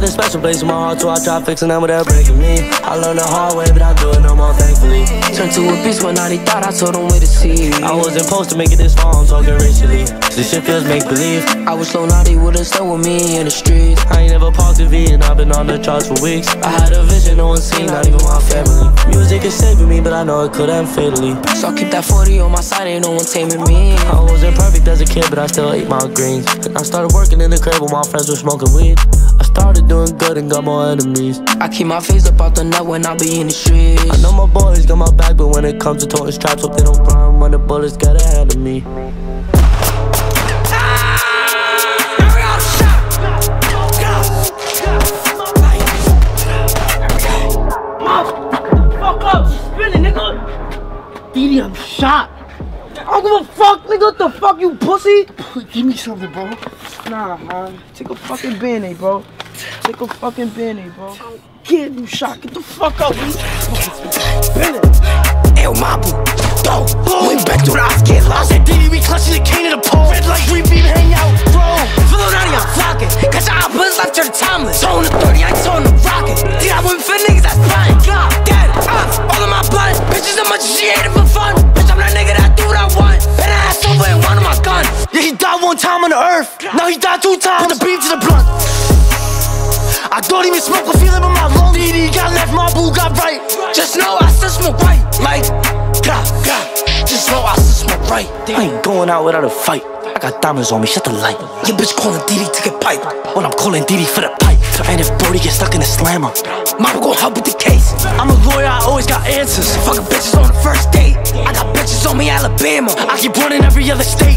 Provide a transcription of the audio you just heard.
had a special place in my heart, so I tried fixing them without breaking me. I learned the hard way, but I do it no more, thankfully. Turned to a beast when I thought I told them where to see. I wasn't supposed to make it this far, I'm talking racially. This shit feels make believe. I was so naughty, would've stuck with me in the streets. I ain't never parked a V, and I've been on the charts for weeks. I had a vision, no one seen, not even my family. Music is saving me, but I know it could end fatally. So I keep that 40 on my side, ain't no one taming me. I wasn't perfect as a kid, but I still ate my greens. I started working in the crib while my friends were smoking weed. I started doing good and got more enemies. I keep my face up out the net when I be in the streets. I know my boys got my back, but when it comes to toting straps, hope they don't run when the bullets get ahead of me. Fuck up, spinning, nigga. Didi, I'm shot. I don't give a fuck, nigga. What the fuck, you pussy? Give me something, bro. Nah, man. Take a fucking band bro. Take a fucking Benny, bro. Get you shot. Get the fuck up. Spinning. Eu Mabu, go, we back to the get lost. Said Diddy, we clutching the cane of the pole. Red light, green beam, hang out, bro. Filonati, I'm flocking. Cause I oppas left the timeless. Tone the 30, I tone the rocket. Did I win for niggas that's fine? God, dead, uh, all of my blood. Bitches, how much she hated for fun. Bitch, I'm that nigga that do what I want. And I ass over and one of my guns. Yeah, he died one time on the earth. Now he died two times. Put the beam to the. I don't even smoke a feeling but my lungs. DD got left, my boo got right. Just know I still smoke right. Like, God, God. Just know I still smoke right. I ain't going out without a fight. I got diamonds on me, shut the light. Your bitch calling DD to get pipe. When I'm calling DD for the pipe. And if Brody gets stuck in the slammer, Mama gon' help with the case. I'm a lawyer, I always got answers. Fucking bitches on the first date. I got bitches on me, Alabama. I keep running every other state.